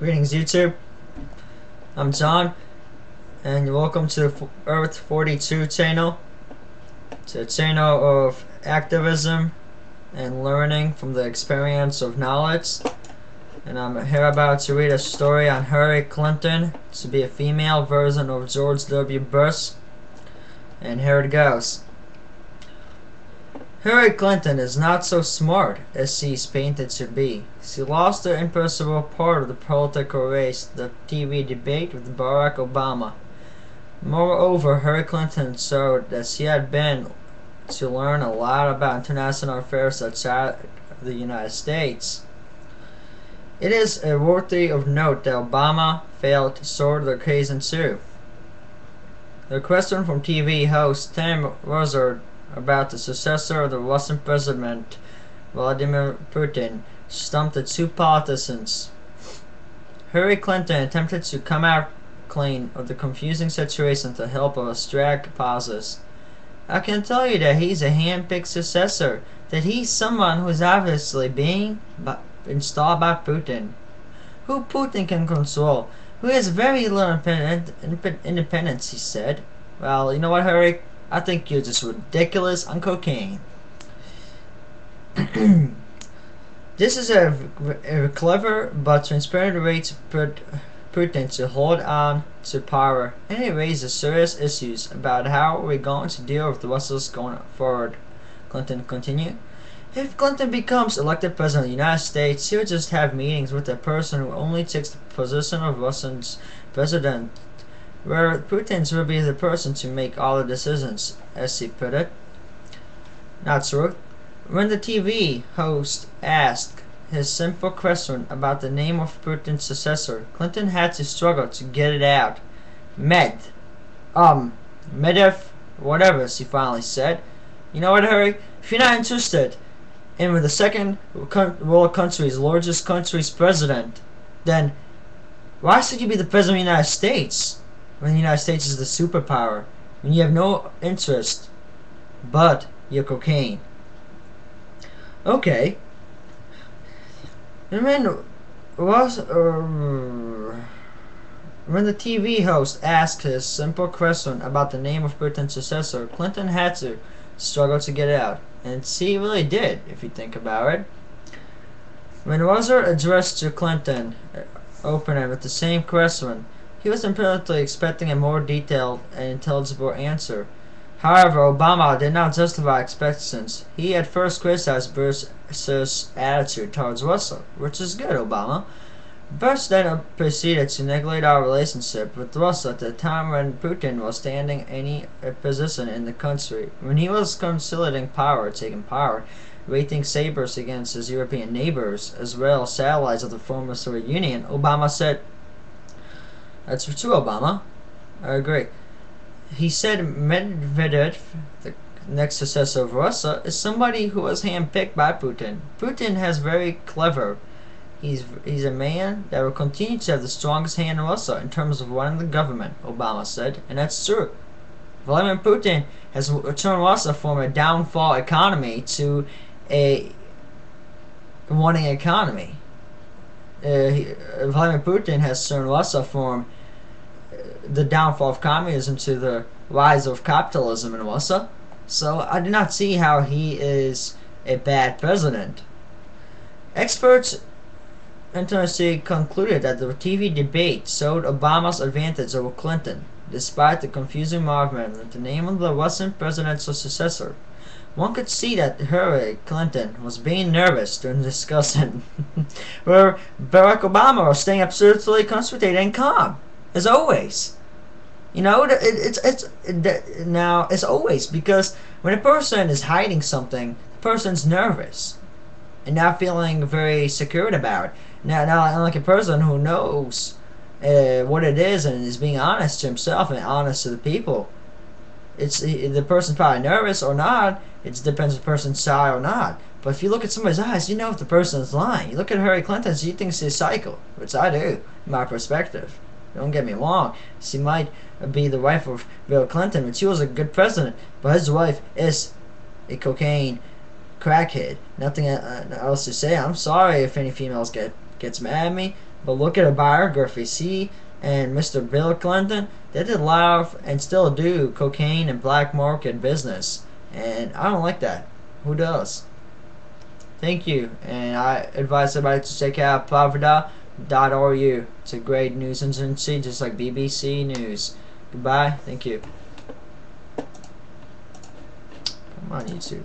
Greetings, YouTube. I'm John, and welcome to Earth 42 channel. It's a channel of activism and learning from the experience of knowledge. And I'm here about to read a story on Hillary Clinton to be a female version of George W. Bush. And here it goes. Hillary Clinton is not so smart as she's painted to be. She lost the impossible part of the political race, the TV debate with Barack Obama. Moreover, Hillary Clinton showed that she had been to learn a lot about international affairs outside the United States. It is worthy of note that Obama failed to sort the case in two. The question from TV host Tim Russert about the successor of the Russian President Vladimir Putin stumped the two politicians. Hillary Clinton attempted to come out clean of the confusing situation with the help of a strict pauses. I can tell you that he's a hand-picked successor, that he's someone who's obviously being installed by Putin, who Putin can control, who has very little independence, he said. Well, you know what, Hillary? I think you're just ridiculous on cocaine. this is a, a, clever but transparent way to put Putin to hold on to power, and it raises serious issues about how we're going to deal with Russians going forward. Clinton continued. If Clinton becomes elected president of the United States, he'll just have meetings with a person who only takes the position of Russia's president where Putin will be the person to make all the decisions, as he put it. Not true. When the TV host asked his simple question about the name of Putin's successor, Clinton had to struggle to get it out. Med. Um, Medvedev, whatever, she finally said. You know what, Harry? If you're not interested in with the second world country's largest country's president, then why should you be the president of the United States? When the United States is the superpower, when you have no interest but your cocaine. Okay. And when was uh, when the TV host asked his simple question about the name of Britain's successor, Clinton had to struggle to get it out, and she really did, if you think about it. When Russert addressed to Clinton, uh, opening with the same question, he was apparently expecting a more detailed and intelligible answer. However, Obama did not justify expectations. He at first criticized Bush's attitude towards Russia, which is good, Obama. Bush then proceeded to neglect our relationship with Russia at the time when Putin was standing any position in the country. When he was consolidating power, taking power, rating sabers against his European neighbors, as well as satellites of the former Soviet Union, Obama said, Uh, that's true, Obama. Uh, I agree. He said Medvedev, the next successor of Russia, is somebody who was handpicked by Putin. Putin has very clever. He's he's a man that will continue to have the strongest hand in Russia in terms of running the government, Obama said, and that's true. Vladimir Putin has turned Russia from a downfall economy to a running economy. Uh, uh Vladimir Putin has turned Russia from the downfall of communism to the rise of capitalism in Russia. So I do not see how he is a bad president. Experts internationally concluded that the TV debate showed Obama's advantage over Clinton, despite the confusing movement with the name of the Russian presidential successor. One could see that Hillary Clinton was being nervous during the discussion, where Barack Obama was staying absolutely concentrated and calm, as always. You know, it, it's it's it, now as always because when a person is hiding something, the person's nervous and not feeling very secure about it. Now, now unlike a person who knows uh, what it is and is being honest to himself and honest to the people, it's the person's probably nervous or not. It depends if the person's shy or not. But if you look at somebody's eyes, you know if the person is lying. You look at Hillary Clinton, she thinks she's psycho, which I do, in my perspective. Don't get me wrong. She might be the wife of Bill Clinton, and she was a good president. But his wife is a cocaine crackhead. Nothing uh, else to say. I'm sorry if any females get gets mad at me. But look at a biography. See, and Mr. Bill Clinton, they did a lot of, and still do, cocaine and black market business. And I don't like that. Who does? Thank you. And I advise everybody to check out pravda.ru. It's a great news agency, just like BBC News. Goodbye. Thank you. Come on, YouTube.